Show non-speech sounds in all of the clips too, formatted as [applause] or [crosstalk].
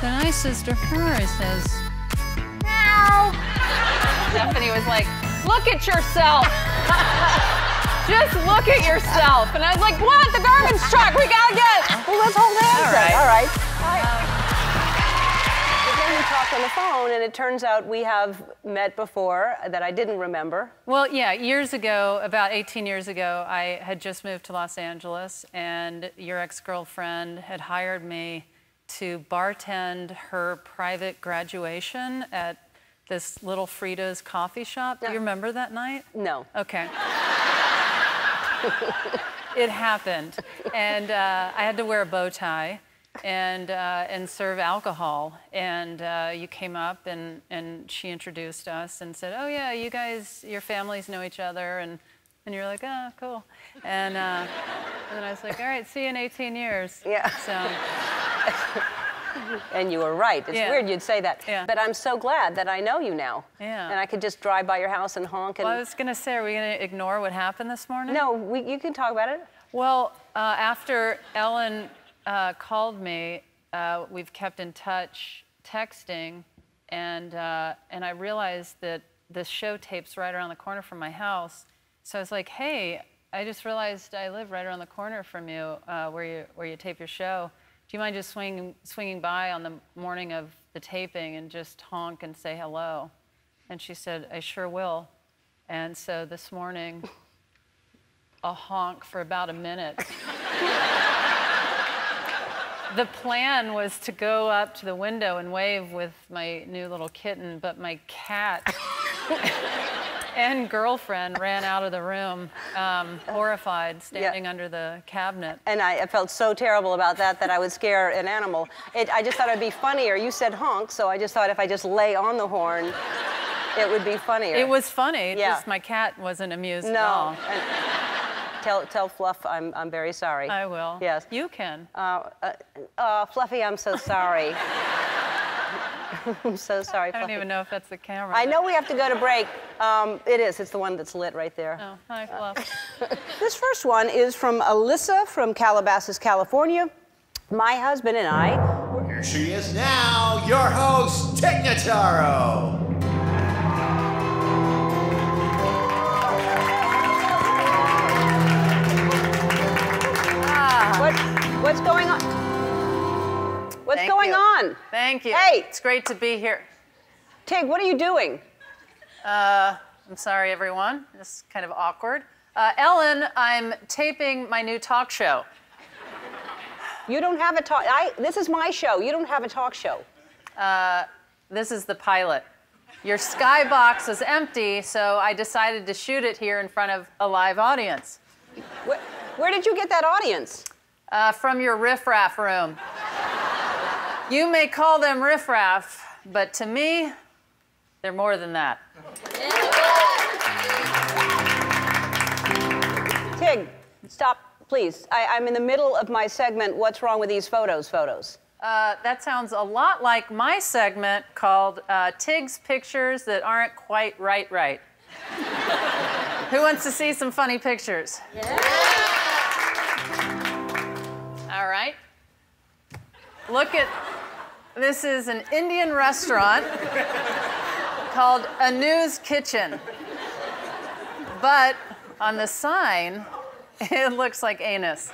Then I says to her, I says, Meow. Stephanie was like, look at yourself. [laughs] Just look at yourself. And I was like, what? The garbage truck. We gotta get. Well, let's hold hands All then. right. All right. But then we talked on the phone, and it turns out we have met before that I didn't remember. Well, yeah, years ago, about 18 years ago, I had just moved to Los Angeles, and your ex girlfriend had hired me to bartend her private graduation at this little Frida's coffee shop. Do you remember that night? No. Okay. [laughs] it happened, and uh, I had to wear a bow tie and uh, and serve alcohol. And uh, you came up and and she introduced us and said, "Oh yeah, you guys, your families know each other." And and you're like, "Oh, cool." And uh, and then I was like, "All right, see you in 18 years." Yeah. So [laughs] And you were right. It's Yeah. weird you'd say that. Yeah. But I'm so glad that I know you now. Yeah. And I could just drive by your house and honk and. well, I was gonna say, are we gonna ignore what happened this morning? no, we, you can talk about it. Well, uh, after Ellen uh, called me, uh, we've kept in touch texting, and, uh, and I realized that this show tapes right around the corner from my house. So I was like, hey, I just realized I live right around the corner from you uh, where, you where you tape your show. Do you mind just swing, swinging by on the morning of the taping and just honk and say hello? And she said, I sure will. And so this morning, a honk for about a minute. the plan was to go up to the window and wave with my new little kitten, but my cat and girlfriend ran out of the room, um, horrified, standing under the cabinet. And I, felt so terrible about that that I would scare an animal. It, I just thought it'd be funnier. You said honk, so I just thought if I just lay on the horn, it would be funnier. It was funny, Yeah. just my cat wasn't amused at No. all. And tell, tell Fluff I'm, I'm very sorry. I will. Yes. You can. Uh, uh, uh, Fluffy, I'm so sorry. I'm so [laughs] sorry, I don't Fluffy. even know if that's the camera. I know we have to go to break. Um, it is. It's the one that's lit right there. Oh, hi, Fluff. [laughs] This first one is from Alyssa from Calabasas, California. My husband and I Here she is now, your host, Tig Notaro. What, what's going on? What's Thank going you. on? Thank you. Hey. It's great to be here. Tig, what are you doing? Uh, I'm sorry, everyone. This is kind of awkward. Uh, Ellen, I'm taping my new talk show. You don't have a talk. I, this is my show. You don't have a talk show. Uh, This is the pilot. Your skybox is empty, so I decided to shoot it here in front of a live audience. Where, where did you get that audience? Uh, from your riffraff room. You may call them riffraff, but to me, they're more than that. Tig, stop, please. I, I'm in the middle of my segment. What's wrong with these photos? Photos. Uh, that sounds a lot like my segment called uh, Tig's Pictures That Aren't Quite Right Right. [laughs] Who wants to see some funny pictures? Yeah. All right. Look at this is an Indian restaurant called Anu's Kitchen. But on the sign, it looks like anus.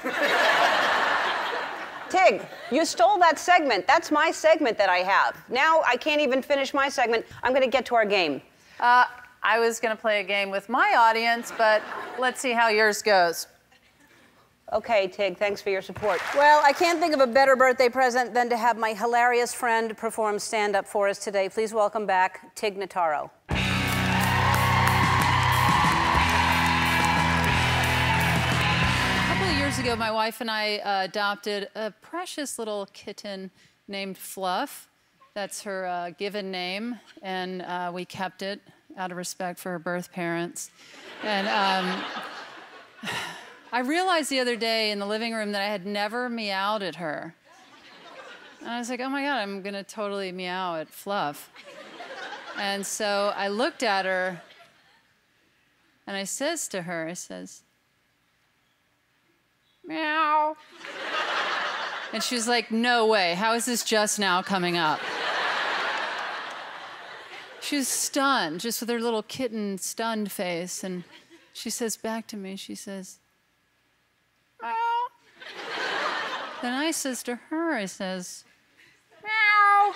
Tig, you stole that segment. That's my segment that I have. Now I can't even finish my segment. I'm going to get to our game. Uh, I was going to play a game with my audience, but let's see how yours goes. Okay, Tig, thanks for your support. Well, I can't think of a better birthday present than to have my hilarious friend perform stand up for us today. Please welcome back Tig Notaro. A couple of years ago, my wife and I uh, adopted a precious little kitten named Fluff. That's her uh, given name, and uh, we kept it out of respect for her birth parents. And um, I realized the other day in the living room that I had never meowed at her. And I was like, oh my God, I'm gonna totally meow at Fluff. And so I looked at her and I says to her, I says, meow. And she was like, No way. How is this just now coming up? She was stunned, just with her little kitten stunned face. And she says back to me, She says. Then I says to her, I says, Meow.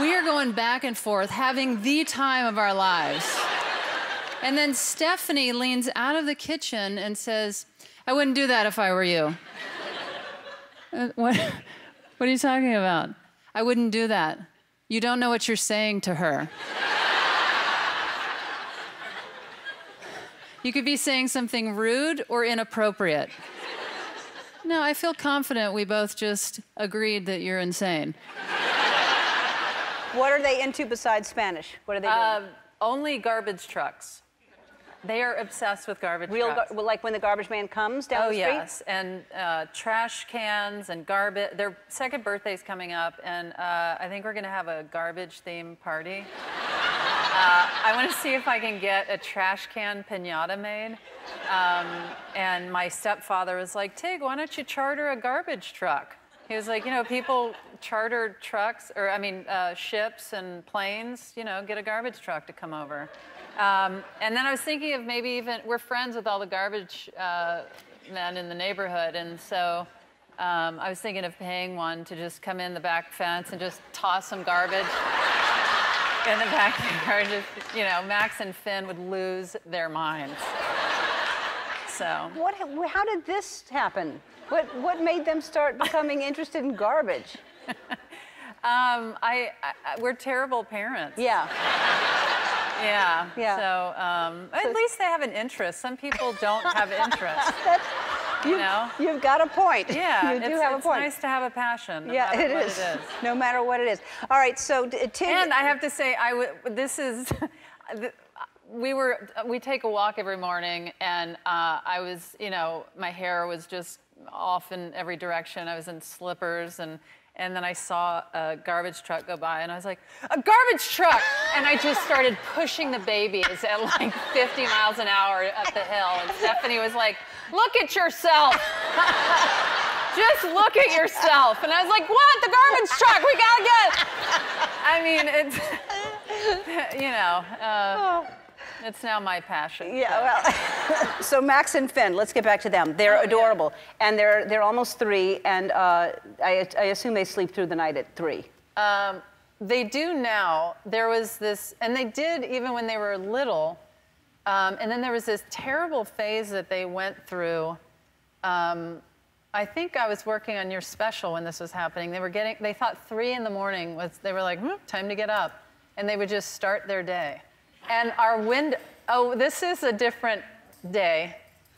We are going back and forth, having the time of our lives. And then Stephanie leans out of the kitchen and says, I wouldn't do that if I were you. Uh, what, [laughs] what are you talking about? I wouldn't do that. You don't know what you're saying to her. You could be saying something rude or inappropriate. No, I feel confident we both just agreed that you're insane. What are they into besides Spanish? What are they doing? Um, only garbage trucks. They are obsessed with garbage Real, trucks. gar- well, like when the garbage man comes down Oh the street? yes, and uh, trash cans and garbage. Their second birthday's coming up, and uh, I think we're gonna have a garbage themed party. [laughs] Uh, I want to see if I can get a trash can pinata made. Um, and my stepfather was like, Tig, why don't you charter a garbage truck? He was like, you know, people charter trucks, or I mean, uh, ships and planes, you know, get a garbage truck to come over. Um, and then I was thinking of maybe even, we're friends with all the garbage uh, men in the neighborhood, and so um, I was thinking of paying one to just come in the back fence and just toss some garbage in the backyard. Just, you know, Max and Finn would lose their minds. So. What, how did this happen? What, what made them start becoming interested in garbage? [laughs] Um, I, I, we're terrible parents. Yeah. Yeah. Yeah. So, um, at least they have an interest. Some people don't [laughs] have interest. [laughs] You, know? You've got a point. Yeah. You do it's, have a point. it's nice to have a passion. No yeah, it what is. It is. No matter what it is. All right, so Tig. And I have to say, I w- this is. We were we take a walk every morning, and uh, I was you know my hair was just off in every direction. I was in slippers, and and then I saw a garbage truck go by, and I was like, a garbage truck! And I just started pushing the babies at like 50 miles an hour up the hill, and Stephanie was like, look at yourself. [laughs] Just look at yourself. And I was like, what? The garbage truck, we gotta get. I mean, it's, [laughs] you know, uh, it's now my passion. Yeah, well, [laughs] so Max and Finn, let's get back to them. They're adorable, and they're they're almost three, and uh, I, I assume they sleep through the night at three. Um, they do now. There was this, and they did even when they were little. Um, and then there was this terrible phase that they went through. Um, I think I was working on your special when this was happening. They were getting, they thought three in the morning was, they were like, hmm, time to get up. And they would just start their day. And our window, oh, this is a different day.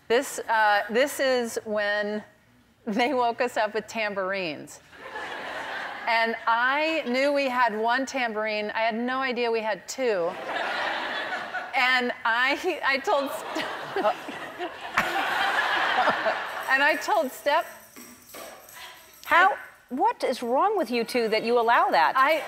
This, uh, this is when [laughs] they woke us up with tambourines. [laughs] And I knew we had one tambourine. I had no idea we had two. [laughs] And I, I told, and I told Steph, How? What is wrong with you two that you allow that? I,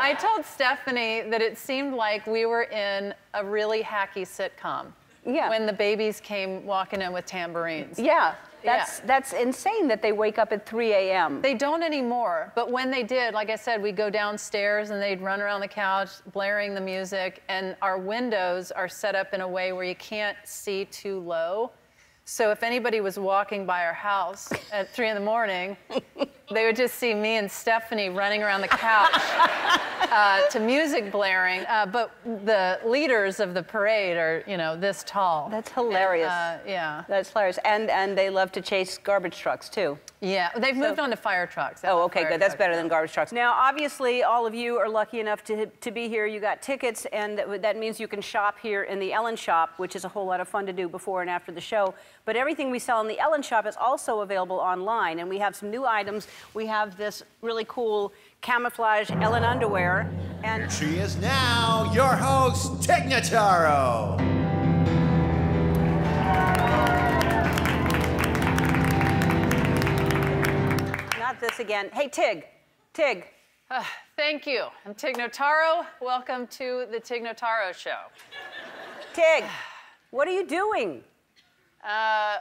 I told Stephanie that it seemed like we were in a really hacky sitcom. Yeah. When the babies came walking in with tambourines. yeah, that's Yeah. that's insane that they wake up at 3 a.m. They don't anymore, but when they did, like I said, we'd go downstairs and they'd run around the couch blaring the music, and our windows are set up in a way where you can't see too low. So if anybody was walking by our house at three in the morning, they would just see me and Stephanie running around the couch [laughs] uh, to music blaring. Uh, but the leaders of the parade are, you know, this tall. That's hilarious. Uh, yeah. That's hilarious. And and they love to chase garbage trucks too. Yeah. They've moved on to fire trucks. Oh, okay, good. That's better now. than garbage trucks. Now, obviously, all of you are lucky enough to, to be here. You got tickets, and that, that means you can shop here in the Ellen Shop, which is a whole lot of fun to do before and after the show. But everything we sell in the Ellen Shop is also available online, and we have some new items. We have this really cool camouflage Ellen underwear, and She is now your host, Tig Notaro. not this again. Hey, Tig, Tig, [sighs] Thank you. I'm Tig Notaro. Welcome to the Tig Notaro Show. Tig, what are you doing? Uh,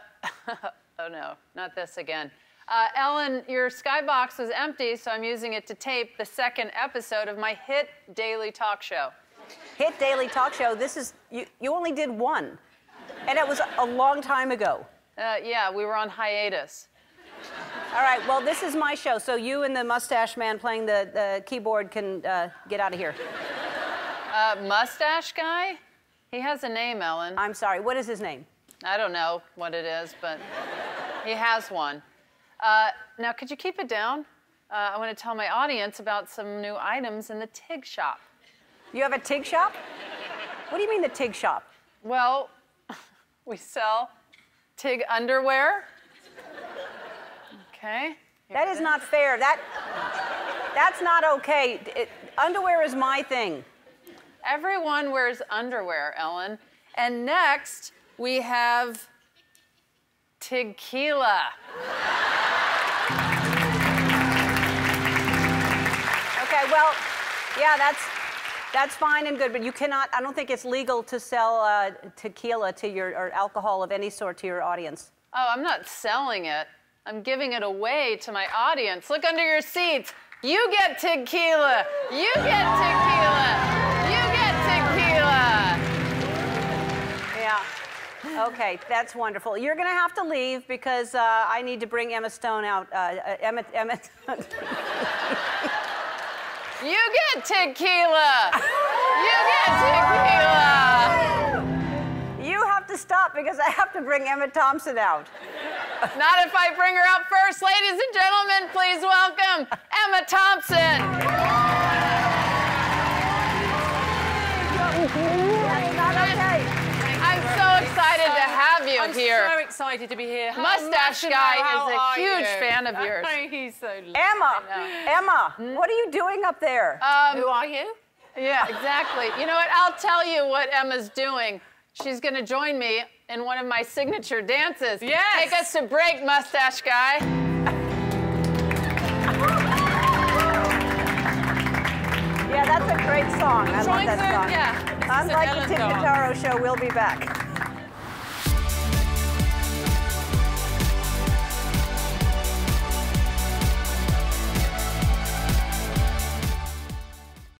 [laughs] oh no, not this again. Uh, Ellen, your skybox was empty, so I'm using it to tape the second episode of my hit daily talk show. Hit Daily Talk Show. This is, you, you only did one. And it was a long time ago. Uh, yeah, we were on hiatus. All right, well, this is my show, so you and the mustache man playing the, the keyboard can uh, get out of here. Uh, mustache guy? He has a name, Ellen. I'm sorry, what is his name? I don't know what it is, but he has one. Uh, now, could you keep it down? Uh, I want to tell my audience about some new items in the TIG shop. You have a TIG shop? What do you mean the TIG shop? Well, [laughs] we sell TIG underwear. Okay. That is not fair. That, that's not okay. It, underwear is my thing. Everyone wears underwear, Ellen. And next, we have tequila. Yeah, that's that's fine and good, but you cannot. I don't think it's legal to sell uh, tequila to your or alcohol of any sort to your audience. Oh, I'm not selling it. I'm giving it away to my audience. Look under your seats. You get tequila. You get tequila. You get tequila. Yeah. Okay, that's wonderful. You're going to have to leave because uh, I need to bring Emma Stone out. Uh, uh, Emma, Emma. [laughs] You get tequila. You get tequila. you have to stop because I have to bring Emma Thompson out. Not if I bring her out first. Ladies and gentlemen, please welcome Emma Thompson. That's not okay. I'm so excited to have you I'm here. so excited to be here. Hi, Mustache guy is a huge you? fan of [laughs] yours. Oh, he's so lovely. Emma, Emma, what are you doing up there? Um, Who are you? Yeah, exactly. You know what? I'll tell you what Emma's doing. She's going to join me in one of my signature dances. Yes. Take us to break, mustache guy. Great song. I love that song. yeah, Unlike the Tim song. Show, we'll be back.